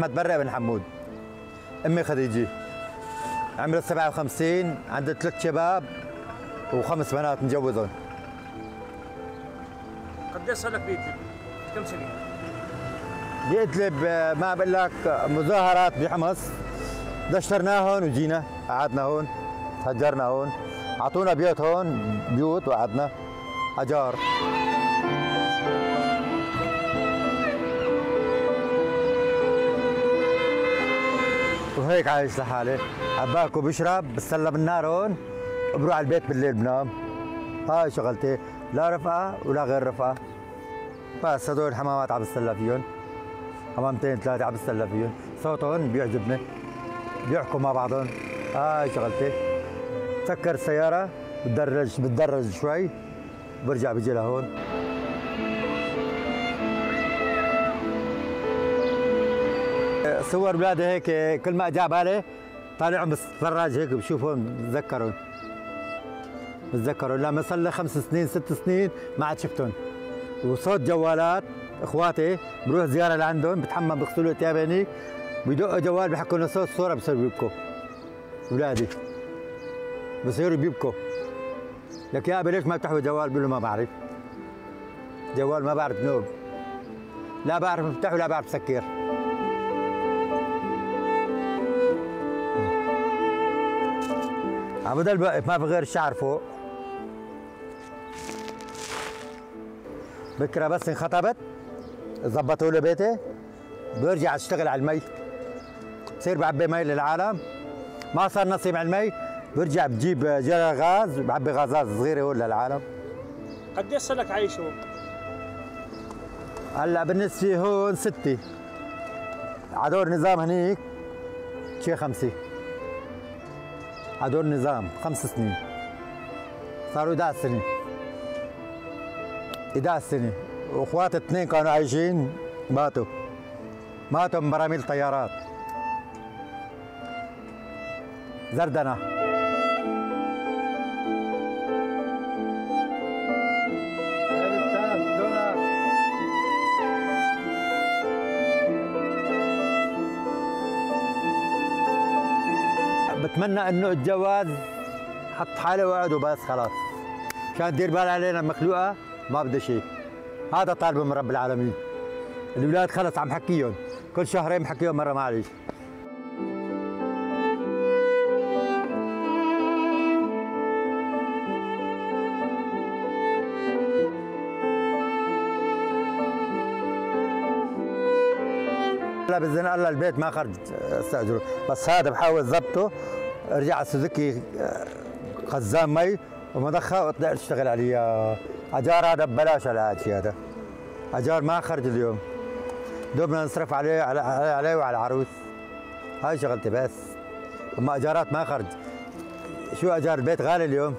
أحمد برق بن حمود. أمي خديجة. عمرها 57 عندها ثلاث شباب وخمس بنات مجوزهم قديش صار لك بيدلب؟ كم سنة؟ بيدلب آه، ما بقول لك مظاهرات بحمص. دشرناهم وجينا قعدنا هون هجرنا هون اعطونا بيوت هون بيوت وقعدنا. اجار وهيك عايش لحالي عباكو بشرب بتسلى بالنار هون بروح على البيت بالليل بنام. هاي شغلتي لا رفقة ولا غير رفقة. بس هدول الحمامات عم بتسلى فيهم. حمامتين ثلاثة عم بتسلى فيهم. صوتهم بيعجبني. بيحكوا مع بعضهم. هاي شغلتي. سكر السيارة بتدرج بتدرج شوي برجع بيجي لهون. صور اولادي هيك كل ما اجى بالي طالعهم بالفراج هيك بشوفهم بتذكرهم بتذكرهم لما صار لي خمس سنين ست سنين ما عاد شفتهم. وصوت جوالات إخواتي بروح زيارة لعندهم بتحمم بغسلوا ثيابي بيدقوا جوال بحكوا لنا صوت صورة بصيروا بيبكوا. اولادي بصيروا بيبكوا. لك يا أبي ليش ما بتحوي جوال؟ بقول له ما بعرف. جوال ما بعرف نوب لا بعرف افتح ولا بعرف سكر عم بضل واقف ما في غير الشعر فوق. بكرة بس انخطبت ظبطوا لي بيتي برجع اشتغل على المي. بصير بعبي مي للعالم. ما صار نصيب على المي برجع بجيب جرى غاز بعبي غازات صغيرة هون للعالم. قديش صار لك عايش هون؟ هلأ بالنسبة هون ستة. عدور نظام هنيك شي خمسة عدور نظام خمس سنين. صاروا 11 سنة. 11 سنة. وأخوات اثنين كانوا عايشين ماتوا. ماتوا من براميل طيارات. زردنة. بتمنى انه الجواز حط حالي وقعد وبس خلاص. مشان دير بال علينا مخلوقة ما بدها شيء. هذا طالب من رب العالمين. الأولاد خلص عم حكيهم. كل شهرين بحكيهم مرة معلش لا بإذن الله البيت ما خرج استأجره. بس هذا بحاول ضبطه. رجع سوزوكي خزان مي ومضخه وطلع اشتغل عليه أجار هذا ببلاش شيء هذا. أجار ما خرج اليوم. دوبنا نصرف عليه على عليه وعلى العروس. هاي شغلتي بس. أما أجارات ما خرج. شو أجار؟ البيت غالي اليوم.